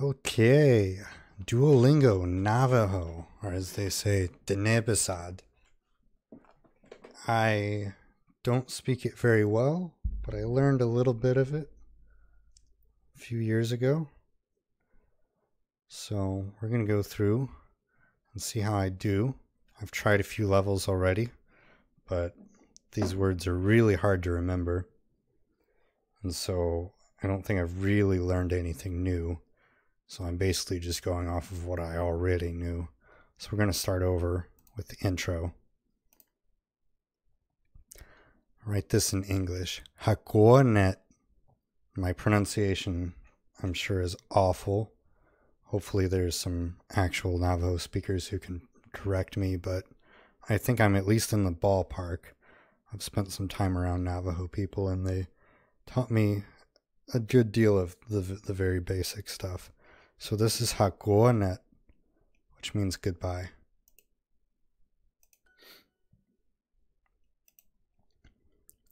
Okay, Duolingo Navajo, or as they say, Diné Bizaad. I don't speak it very well, but I learned a little bit of it a few years ago. So we're going to go through and see how I do. I've tried a few levels already, but these words are really hard to remember. And so I don't think I've really learned anything new. So I'm basically just going off of what I already knew. So we're going to start over with the intro. write this in English. Hakoanet. My pronunciation, I'm sure, is awful. Hopefully, there's some actual Navajo speakers who can correct me, but I think I'm at least in the ballpark. I've spent some time around Navajo people, and they taught me a good deal of the the very basic stuff. So this is Hakoanet, which means goodbye.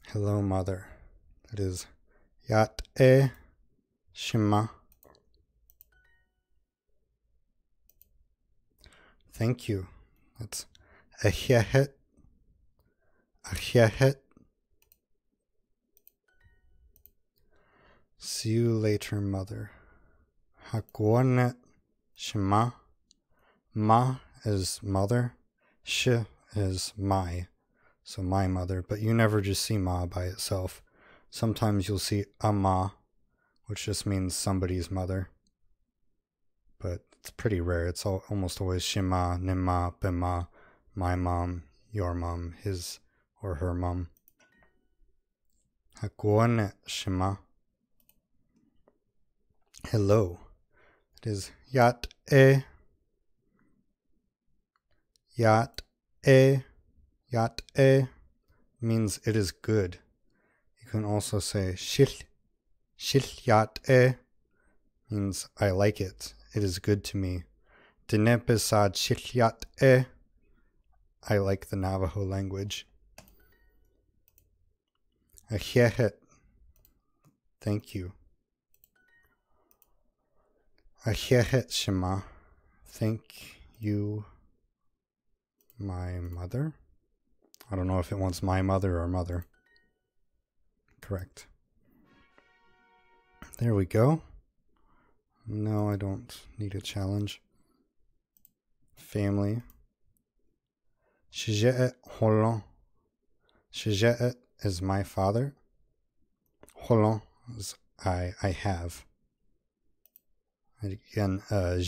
Hello, Mother. That is Yat E Shema. Thank you. That's Ahyahet. Ahyahet. See you later, Mother. Hakoanet Shema. Ma is mother. Sh is my so my mother, but you never just see ma by itself. Sometimes you'll see a ma, which just means somebody's mother. But it's pretty rare. It's all, almost always shima, nima, bima, my mom, your mom, his or her mom. Hakuane shima. Hello. It is yat e. Yat e. Yat e means it is good. You can also say shil. Shil yat e means I like it. It is good to me. Diné Bizaad shil yat e. I like the Navajo language. Ahyehet. Thank you. Ahyehet Shema. Thank you, my mother. I don't know if it wants my mother or mother. Correct. There we go. No, I don't need a challenge. Family. Shijet Holon. Shijet is my father. Holon is I I have. Again, uh,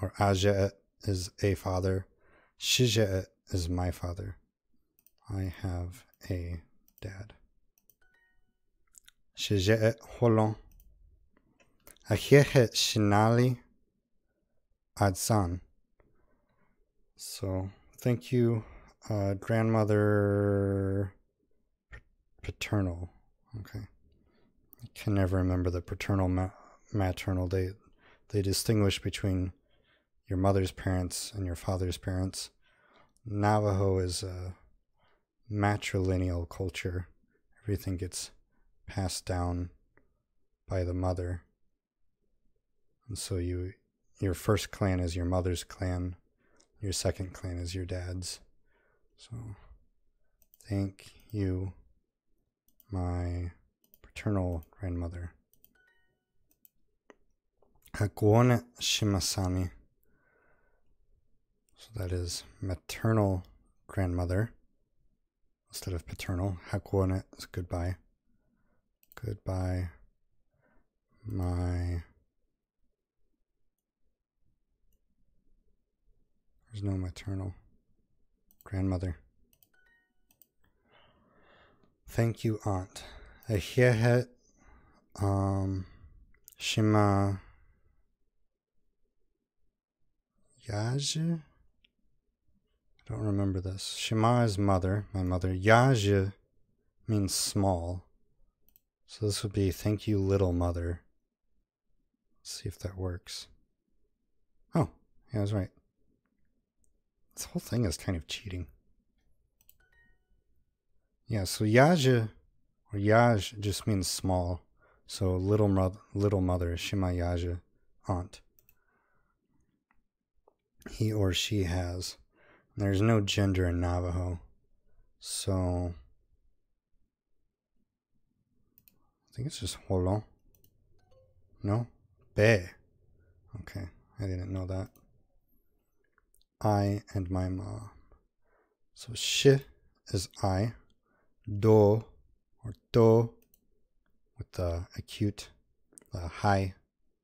or Ajet is a father. Shijet is my father. I have a dad. Shijet Holon. Ahehet Shinali Adsan. So thank you, uh, grandmother paternal. Okay. I can never remember the paternal ma- maternal. They they distinguish between your mother's parents and your father's parents. Navajo is a matrilineal culture. Everything gets passed down by the mother. And so you your first clan is your mother's clan, your second clan is your dad's. So thank you, my paternal grandmother. Hakuone Shimasami. So that is maternal grandmother instead of paternal. Hakuone is goodbye. Goodbye, my. There's no maternal grandmother. Thank you, aunt. Ahehet, um, Shima Yaji. I don't remember this. Shema is mother, my mother. Yaja means small. So this would be thank you, little mother. Let's see if that works. Oh, yeah, I was right. This whole thing is kind of cheating. Yeah, so Yaja or Yaj just means small. So little mother, little mother, Shema Yaja. aunt. He or she has. There's no gender in Navajo. So I think it's just holo. No? Be. Okay, I didn't know that. I and my mom. So shi is I. Do or do with the acute, the high,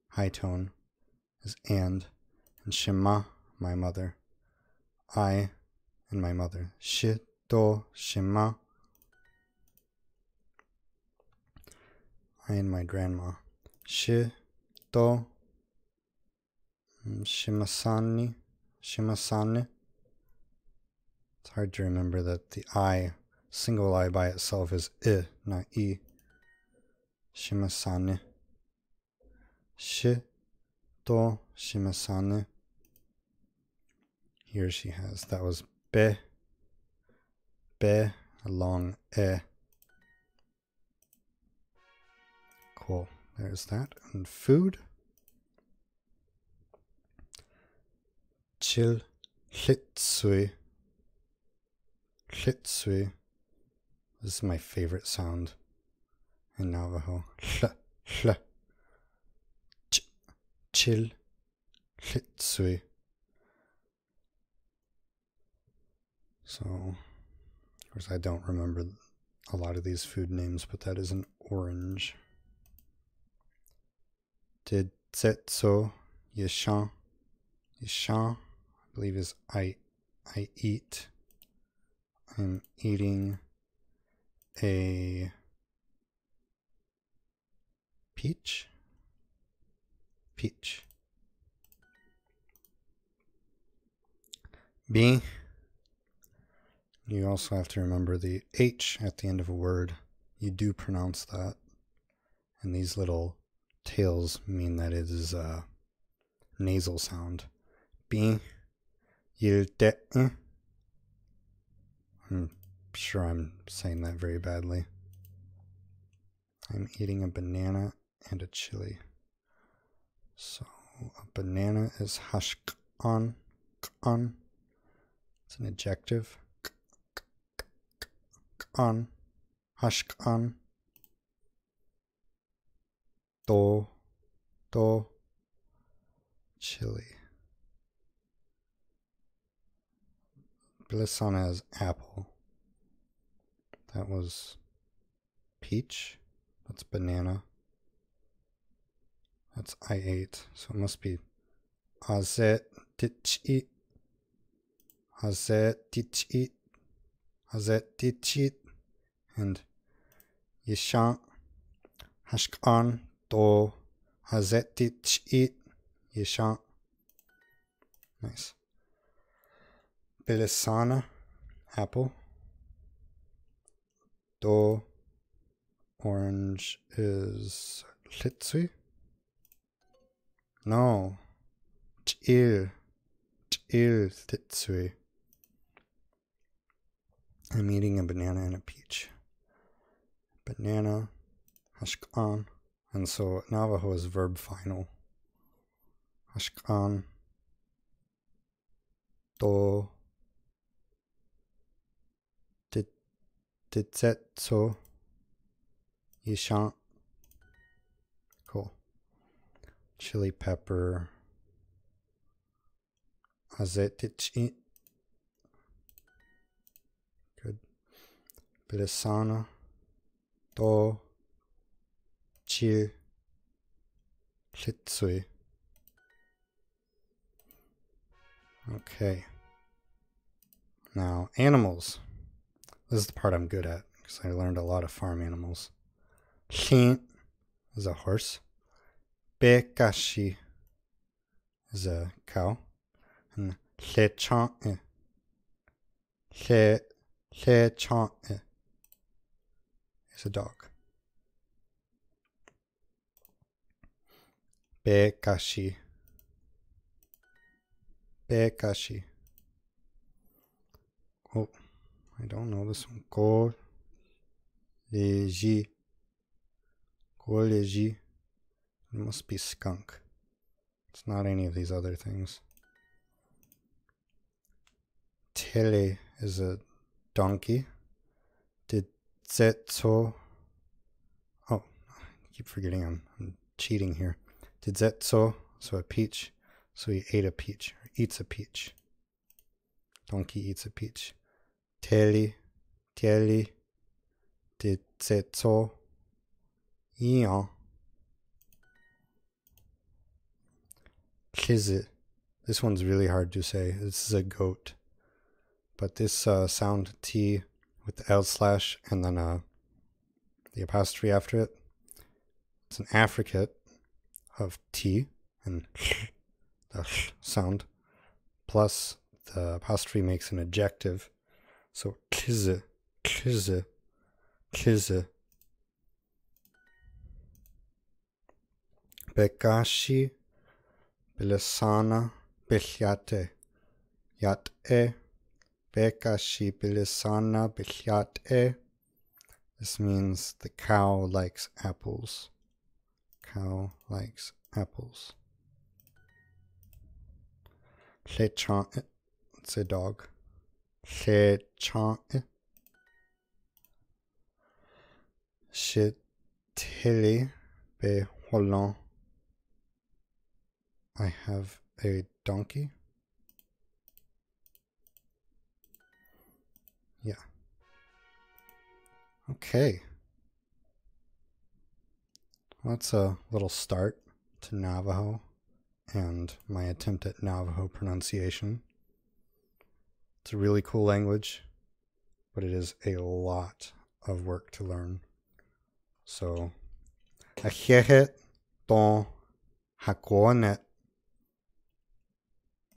high tone is and. And shema, my mother. I and my mother. Shi, do, shema. I and my grandma. Shi, do, mm, shimasani, shimasane. It's hard to remember that the I, single I by itself is I, not E. Shimasane. Shi, do, Here she has. That was be, be, a long e. Cool. There's that. And food. Chil Hitsui. Hitsui. This is my favorite sound in Navajo. Hl, hl. Ch, chill. Hitsui. So, of course, I don't remember a lot of these food names, but that is an orange. Did Zetso Yishan? Yishan, I believe is I, I eat. I'm eating a peach. Peach. B. You also have to remember the H at the end of a word. You do pronounce that. And these little tails mean that it is a nasal sound. B. Yilte. Uh. I'm sure I'm saying that very badly. I'm eating a banana and a chili. So a banana is hashkan. On. It's an adjective on, hashk on, do, do, chili. Blisana has apple. That was peach. That's banana. That's I ate. So it must be Azet Ditchi. Ditchi. And Yishan Hashkan Do Hazetich It Yishan. Nice. Bilisana Apple. Do Orange is Litsui. No. Ch'il. Ch'il Litsui. I'm eating a banana and a peach banana, hashkan, and so Navajo is verb final. Hashkan, do, ditzetso, yishan. Cool. Chili pepper, azetichi. Good. Bilisana do, chi hlitsui. Okay. Now, animals. This is the part I'm good at because I learned a lot of farm animals. Shin is a horse. Bekashi is a cow. And lechan eh, le, is a dog. Bekashi. Bekashi. Oh, I don't know this one. Ko leji. Ko leji. It must be skunk. It's not any of these other things. Tele is a donkey. Didzetso. Oh, I keep forgetting I'm, I'm cheating here. Did Didzetso, so a peach. So he ate a peach, or eats a peach. Donkey eats a peach. Teli, teli, didzetso, ian. Kizit. This one's really hard to say. This is a goat. But this uh, sound T with the L slash and then uh, the apostrophe after it, it's an affricate of T and the sound, plus the apostrophe makes an adjective. So kiz, kiz, kiz. Bekashi bilisana bilyate yat e bekashi bilisana bilyat e. This means the cow likes apples. Cow likes apples. Lechan, it's a dog. Lechan. Chitili be Holland. I have a donkey. Okay. That's a little start to Navajo and my attempt at Navajo pronunciation. It's a really cool language, but it is a lot of work to learn. So, Ajehet ton hakonet